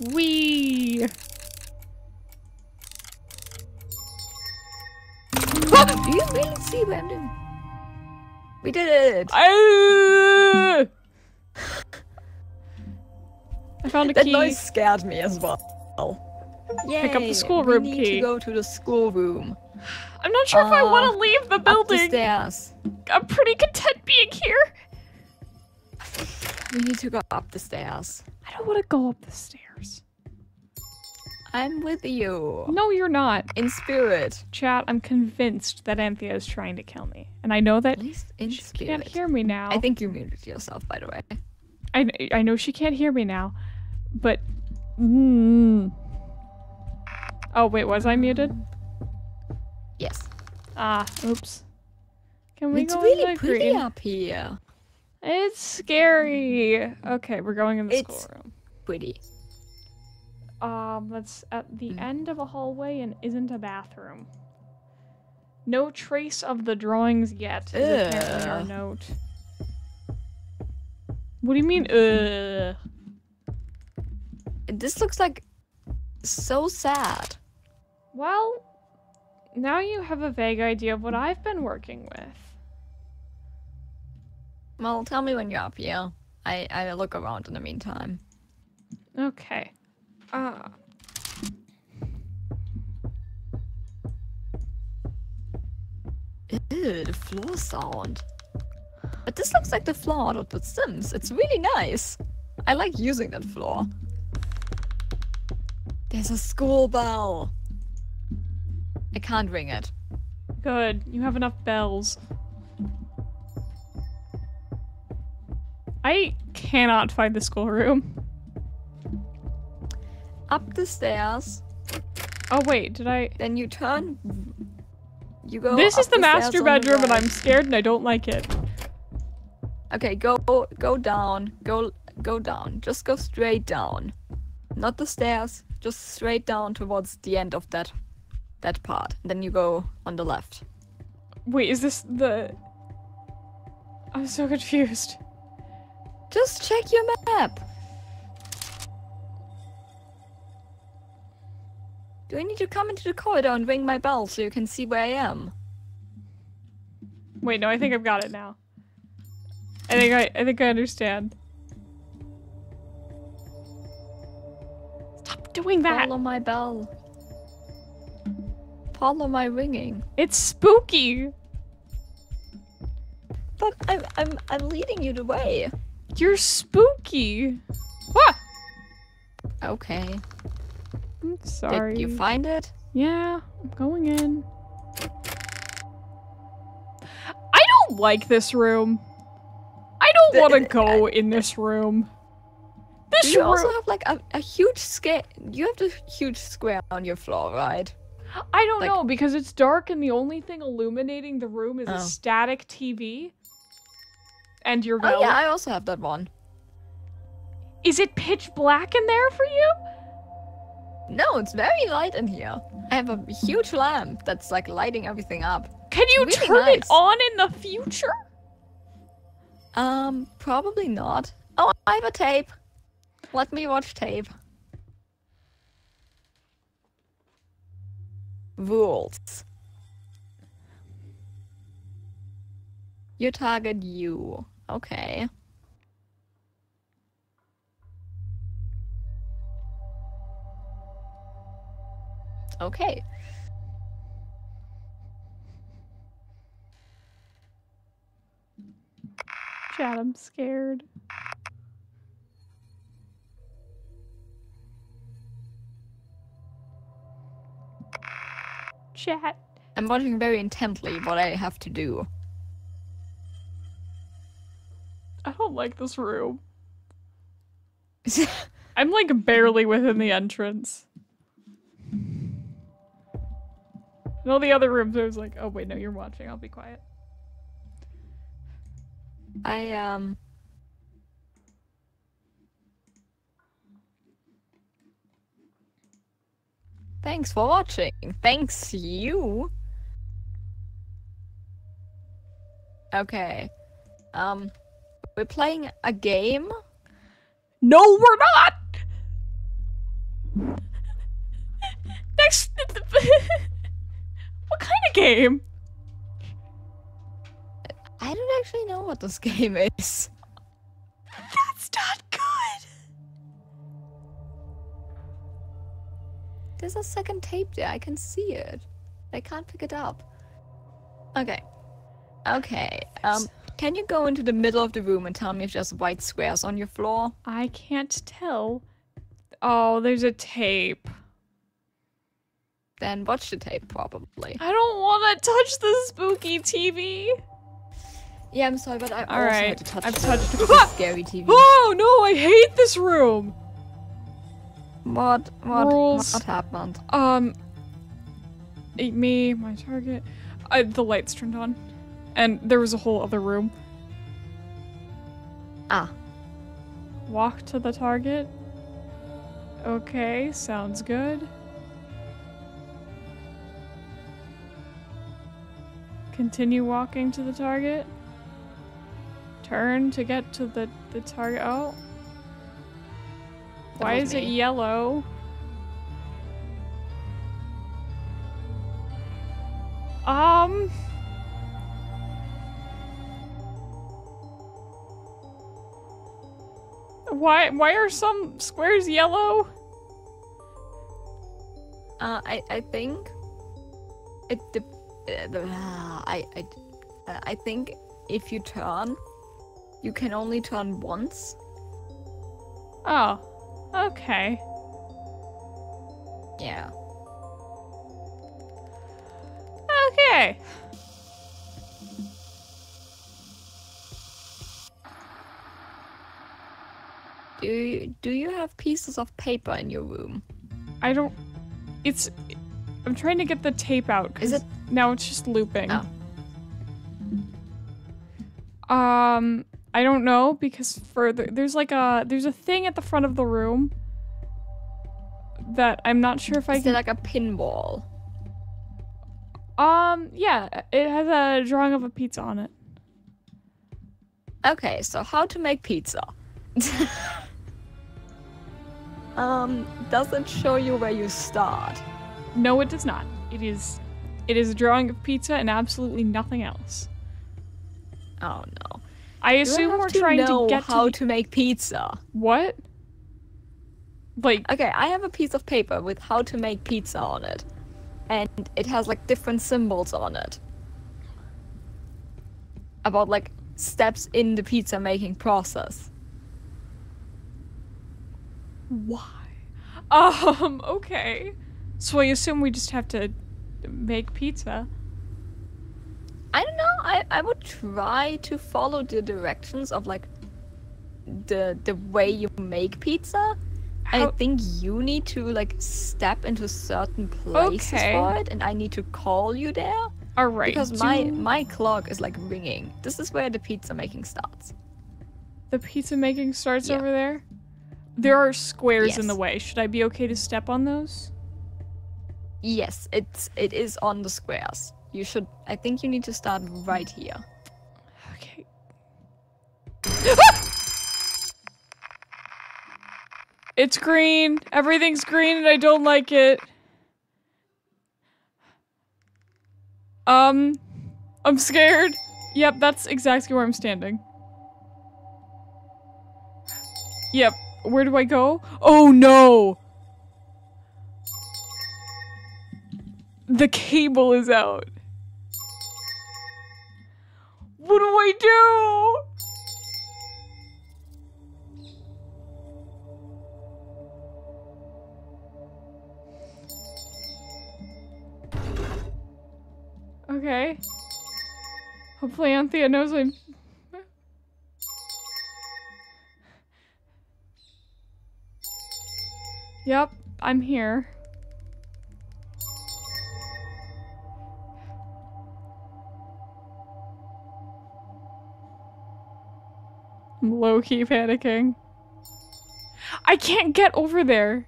Wee. Do you really see what I'm doing? We did it! I, I found a That key. noise scared me as well. Yay, Pick up the schoolroom we need key. to go to the schoolroom. I'm not sure if I want Uh, to leave the Up the building. stairs. I'm pretty content being here. We need to go up the stairs. I don't want to go up the stairs. I'm with you. No, you're not. In spirit. Chat, I'm convinced that Anthea is trying to kill me. And I know that At least in she spirit. can't hear me now. I think you muted yourself, by the way. I, I know she can't hear me now, but. Mm. Oh, wait, was I muted? Yes. Ah, oops. Can we it's go really pretty up here. It's scary. Okay, we're going in the It's- schoolroom. Pretty. Um, that's at the Mm. end of a hallway and isn't a bathroom. No trace of the drawings yet. Is apparently our note. What do you mean? Uh. This looks like so sad. Well, now you have a vague idea of what I've been working with. Well, tell me when you're up here. I, I look around in the meantime. Okay. Uh. Ew, the floor sound. But this looks like the floor out of The Sims. It's really nice. I like using that floor. There's a school bell. I can't ring it. Good. You have enough bells. I cannot find the schoolroom. Up the stairs, Oh wait, did I? then you turn. You go. this is up the master on the bedroom, and. I'm scared and I don't like it. Okay, go go down. Go go down. Just go straight down. Not the stairs. Just straight down towards the end of that that part. And Then you go on the left. Wait, is this the? I'm so confused. Just check your map. Do I need to come into the corridor and ring my bell so you can see where I am? Wait, no, I think I've got it now. I think I, I think I understand. Stop doing that. Follow my bell. Follow my ringing. It's spooky. But I'm I'm I'm leading you the way. You're spooky. Ah! Okay. I'm sorry. Did you find it? Yeah, I'm going in. I don't like this room. I don't want to go in this room. Do This you room. also have like a, a huge square? You have the huge square on your floor, right? I don't like- know because it's dark and the only thing illuminating the room is Oh. a static TV. And your Oh bell. yeah, I also have that one. Is it pitch black in there for you? No, it's very light in here. I have a huge lamp that's like lighting everything up. Can you really turn it on in the future? Um, probably not. Oh, I have a tape. Let me watch tape. Rules. You target you. Okay. Okay. Chad, I'm scared. Chat. I'm watching very intently what I have to do. Don't like this room. I'm like barely within the entrance. In all the other rooms, I was like, oh wait, no, you're watching. I'll be quiet. I um Thanks for watching. Thanks you. Okay. Um we're playing a game. No, we're not. Next. what kind of game? I don't actually know what this game is. That's not good. There's a second tape there. I can see it. I can't pick it up. Okay. Okay. Um, can you go into the middle of the room and tell me if there's white squares on your floor? I can't tell. Oh, there's a tape. Then watch the tape, probably. I don't want to touch the spooky TV. Yeah, I'm sorry, but I All also right, had to touch I've the, touched- the scary TV. Oh no, I hate this room. What? What? Rules. What happened? Um, eat me, my target. I, the lights turned on, and there was a whole other room. Ah. Walk to the target. Okay, sounds good. Continue walking to the target. Turn to get to the, the target. Oh. Why is it yellow? Um. Why why are some squares yellow? Uh, I I think it. De- uh, the- ah, I I uh, I think if you turn, you can only turn once. Oh. Okay. Yeah. Okay. Do you, do you have pieces of paper in your room? I don't it's I'm trying to get the tape out Is 'cause it- now it's just looping. Oh. Um I don't know because further there's like a there's a thing at the front of the room that I'm not sure if I Is can there like a pinball? Um, yeah, it has a drawing of a pizza on it. Okay, so how to make pizza? um, does it show you where you start? No, it does not. It is it is a drawing of pizza and absolutely nothing else. Oh no. I assume we're to trying to get how to, to make pizza. what? Like Okay, I have a piece of paper with how to make pizza on it. And it has like different symbols on it. About like steps in the pizza making process. Why? Um, okay. So I assume we just have to make pizza. I don't know. I, I would try to follow the directions of like the the way you make pizza. I think you need to like step into certain places Okay. for it, and I need to call you there All right. because my my clock is like ringing. This is where the pizza making starts. the pizza making starts Yeah. over there. There are squares in the way. Should I be okay to step on those? Yes, it's it is on the squares. You should. I think you need to start right here. Okay. it's green. Everything's green and I don't like it. Um, I'm scared. Yep, that's exactly where I'm standing. Yep. Where do I go? Oh no! The cable is out. What do I do? Okay. Hopefully Anthea knows I'm... Yep, I'm here. I'm low-key panicking. I can't get over there.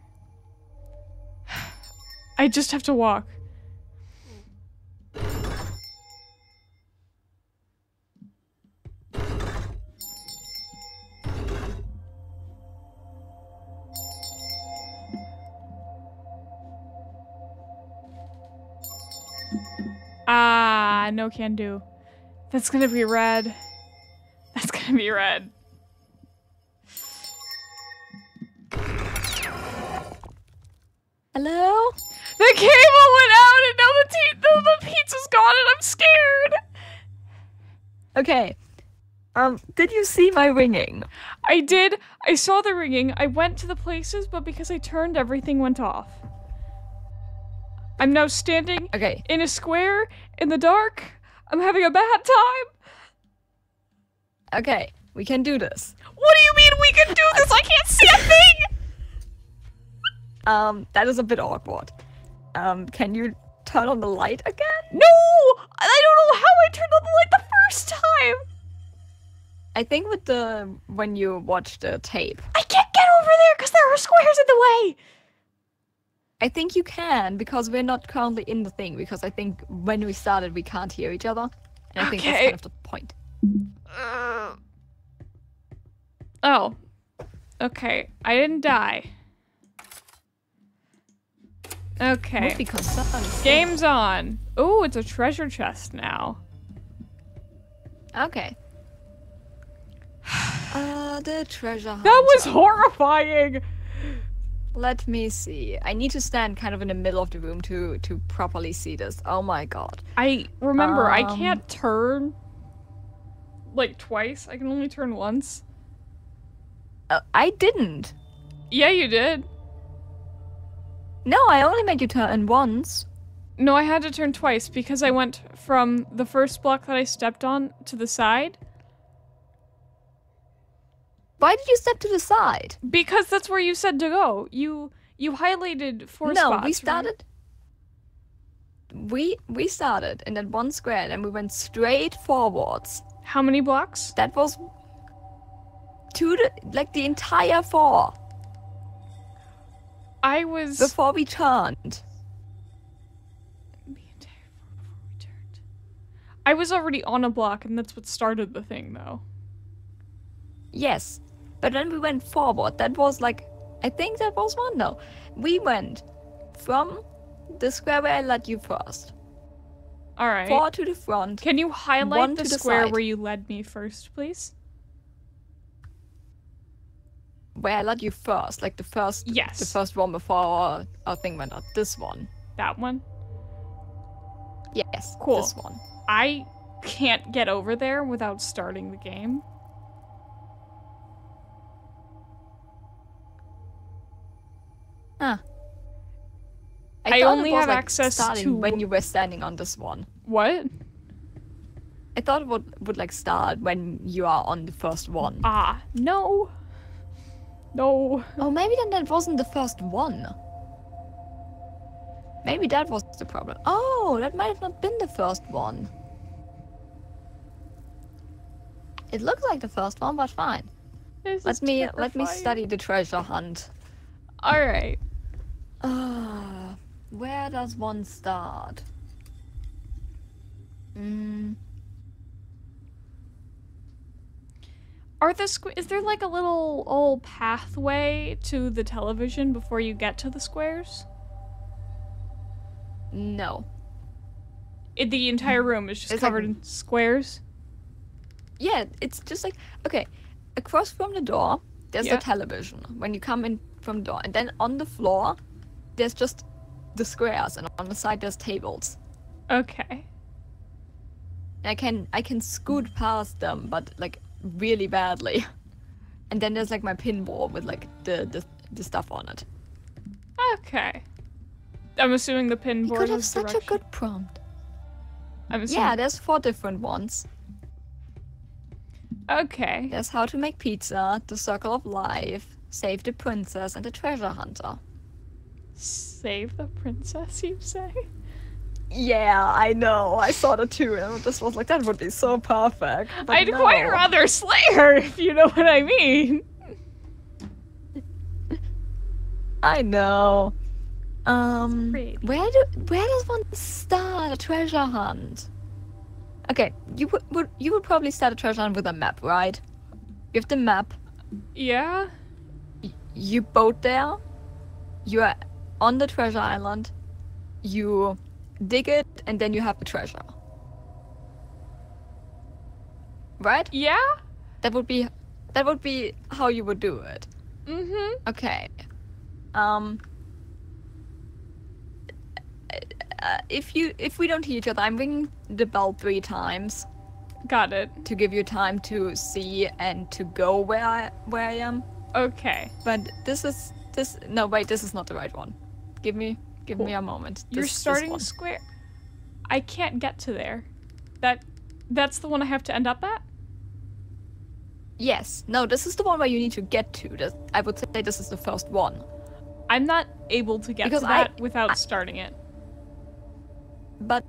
I just have to walk. No can do. That's gonna be red. That's gonna be red. Hello? The cable went out and now the, tea- the, the pizza's gone and I'm scared. Okay. Um, did you see my ringing? I did. I saw the ringing. I went to the places, but because I turned, everything went off. I'm now standing Okay. in a square in the dark. I'm having a bad time. Okay. We can do this. What do you mean we can do this? I can't see a thing. Um, that is a bit awkward. Um, can you turn on the light again? No! I don't know how I turned on the light the first time. I think with the when you watch the tape. I can't get over there because there are squares in the way. I think you can because we're not currently in the thing because I think when we started we can't hear each other. And I think that's kind of the point. Uh, oh. Okay. I didn't die. Okay. Would be concerned. Game's on. Oh, it's a treasure chest now. Okay. Uh, the treasure That was horrifying. Let me see. I need to stand kind of in the middle of the room to to properly see this. Oh my god. I remember I Um, can't turn like twice. I can only turn once. Uh, I didn't. Yeah, you did. No, I only made you turn once. No, I had to turn twice because I went from the first block that I stepped on to the side Why did you step to the side? because that's where you said to go. You you highlighted four no, spots. we right? started. We we started in that one square and we went straight forwards. How many blocks? That was to like the entire four I was before we turned. The entire floor before we turned. I was already on a block, and that's what started the thing, though. Yes, but then we went forward. That was like, I think that was one. No, we went from the square where I led you first, All right. four to the front. Can you highlight the square where you led me first, please? Where I led you first, like the first, Yes. the first one before our, our thing went out. This one. That one. Yes, Cool. This one. I can't get over there without starting the game. Huh. I it only was, have like, access to- when you were standing on this one. What? I thought it would would like start when you are on the first one. Ah, no. No. Oh, maybe then that wasn't the first one. Maybe that was the problem. Oh, that might have not been the first one. It looks like the first one, but fine. This Let me let me study the treasure hunt. All right. Ah, where does one start? Mm, Are the squ- is there like a little old pathway to the television before you get to the squares? no. It, the entire room is just It's like- covered in squares. Yeah, it's just like okay, across from the door there's Yeah. the television when you come in from the door, and then on the floor there's just the squares, and on the side there's tables. Okay. I can I can scoot past them, but like really badly. And then there's like my pinball with like the the, the stuff on it. Okay. I'm assuming the pin You could have such direction- a good prompt. I'm assuming. Yeah, there's four different ones. Okay. There's how to make pizza, the circle of life, save the princess, and the treasure hunter. Save the princess, you say? Yeah, I know. I saw the two, and this was like that would be so perfect. I'd quite rather slay her, if you know what I mean. I know. Um, where do where does one start a treasure hunt? Okay, you would, would you would probably start a treasure hunt with a map, right? You have the map. Yeah. You boat there. You are on the treasure island. You dig it, and then you have the treasure. Right? Yeah? That would be that would be how you would do it. Mm-hmm. Okay. Um. Uh, if you if we don't hear each other, I'm ringing the bell three times Got it. to give you time to see and to go where I where I am. Okay. But this is this no wait this is not the right one. Give me give me a moment. You're This- this starting square. I can't get to there. That that's the one I have to end up at? Yes. No, this is the one where you need to get to. This, I would say this is the first one. I'm not able to get Because to I- that without I- starting it. But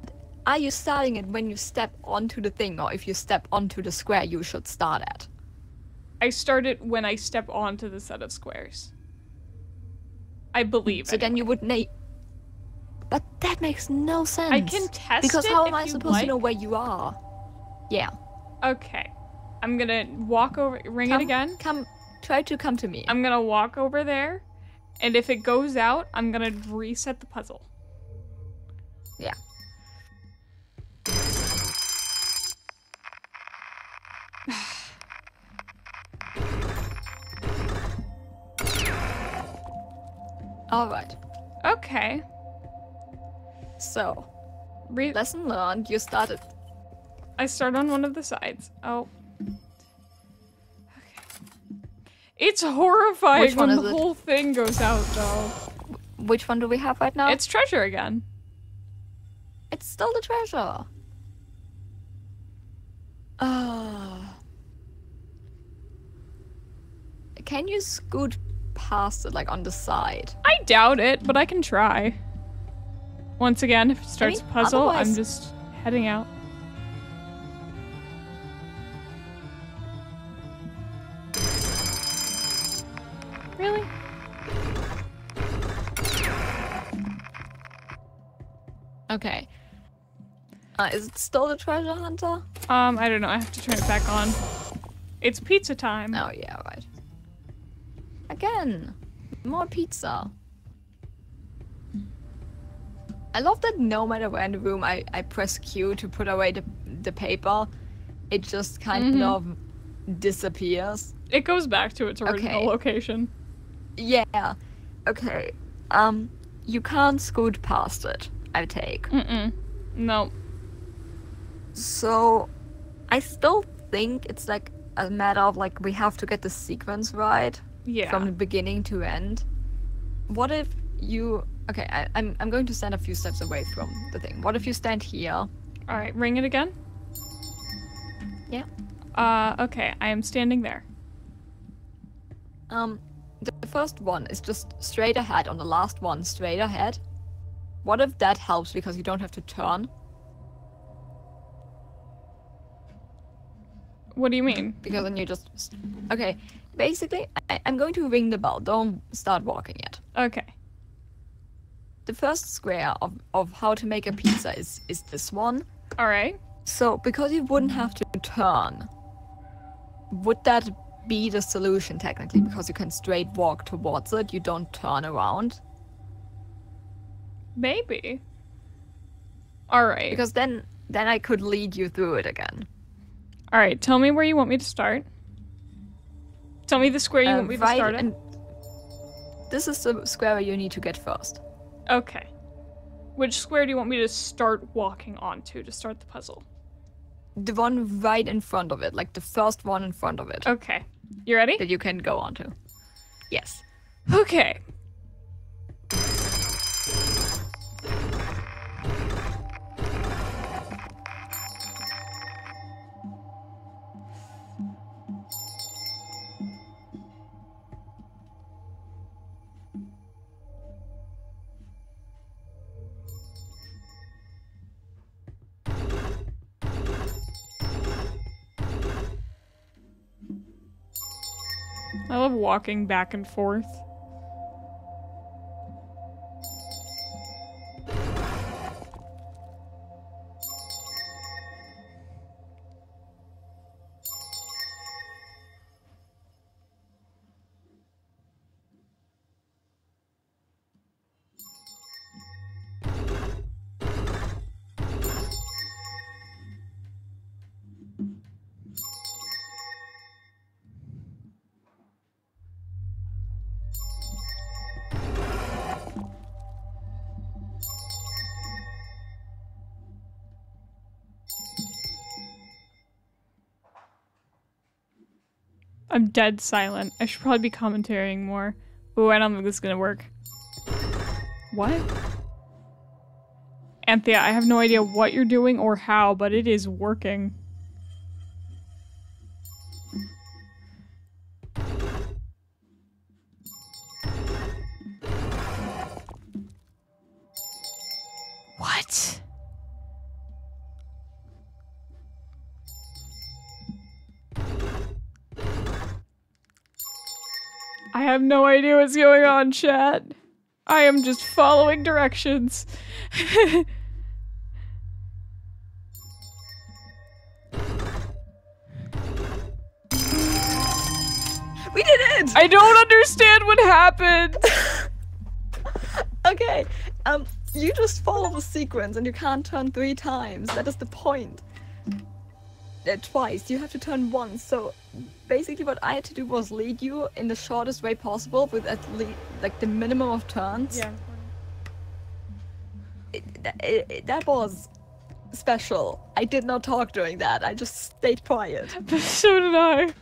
are you starting it when you step onto the thing, or if you step onto the square you should start at? I start it when I step onto the set of squares. I believe. So then you would need. But that makes no sense. I can test because how am I supposed like. to know where you are? Yeah. Okay. I'm gonna walk over. Ring come, it again. Come, try to come to me. I'm gonna walk over there, and if it goes out, I'm gonna reset the puzzle. Yeah. All right. Okay. So, Re- lesson learned. You started. I start on one of the sides. Oh. Okay. It's horrifying when the it? whole thing goes out, though. Which one do we have right now? It's treasure again. It's still the treasure. Ah. Can you scoot past it, like on the side? I doubt it, but I can try. Once again, if it starts mean, a puzzle, I'm just heading out. Really? Okay. Uh, is it still the treasure hunter? Um, I don't know. I have to turn it back on. It's pizza time. Oh yeah, right. Again, more pizza. I love that no matter where in the room I, I press Q to put away the, the paper, it just kind Mhm. of disappears. It goes back to its original Okay. location. Yeah. Okay. Um, you can't scoot past it, I take. Mm-mm. No. So, I still think it's like a matter of like we have to get the sequence right. Yeah. from the beginning to end. What if you? Okay, I, I'm I'm going to stand a few steps away from the thing. What if you stand here? All right, ring it again. Yeah. Uh, okay. I am standing there. Um, the first one is just straight ahead. On the last one, straight ahead. What if that helps because you don't have to turn? What do you mean? Because then you just. Okay, basically, I, I'm going to ring the bell. Don't start walking yet. Okay. The first square of, of how to make a pizza is is this one. All right. So, because you wouldn't have to turn, would that be the solution technically? Because you can straight walk towards it, you don't turn around. Maybe. All right. Because then, then I could lead you through it again. All right. Tell me where you want me to start. Tell me the square you Uh, want me to start at. this is the square you need to get first. Okay. Which square do you want me to start walking onto to start the puzzle? The one right in front of it, like the first one in front of it, Okay. You ready? that you can go onto. Yes. Okay. Walking back and forth. I'm dead silent. I should probably be commentating more. Ooh, I don't think this is gonna work. What? Anthea, I have no idea what you're doing or how, but it is working. Have no idea what's going on, chat. I am just following directions. We did it! I don't understand what happened. Okay, um, you just follow the sequence and you can't turn three times. That is the point. Uh, twice. You have to turn once. So basically, what I had to do was lead you in the shortest way possible with at least like the minimum of turns. It, it, it- that was special. I did not talk during that. I just stayed quiet. so did I.